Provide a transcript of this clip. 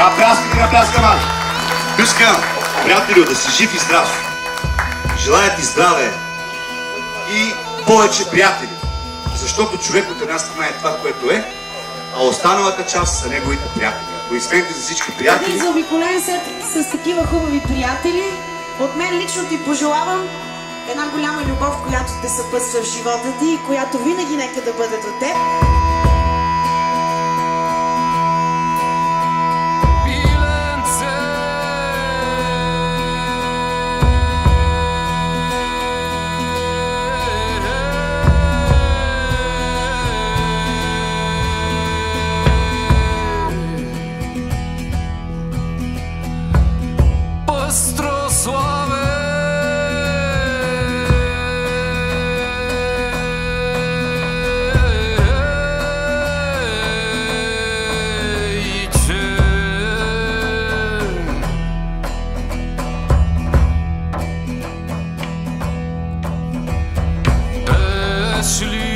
Я пляскай, я пляскам аз. Искам, приятелю, да си жив и здрав. Желая ти здраве и повече приятели. Защото човек от една страна е това, което е, а останалата част са неговите приятели. Ако изпеете за всички приятели, заобиколен след с такива хубави приятели. От мен лично ти пожелавам една голяма любов, която те съпътства в живота ти и която винаги нека да бъде до теб. Ashley.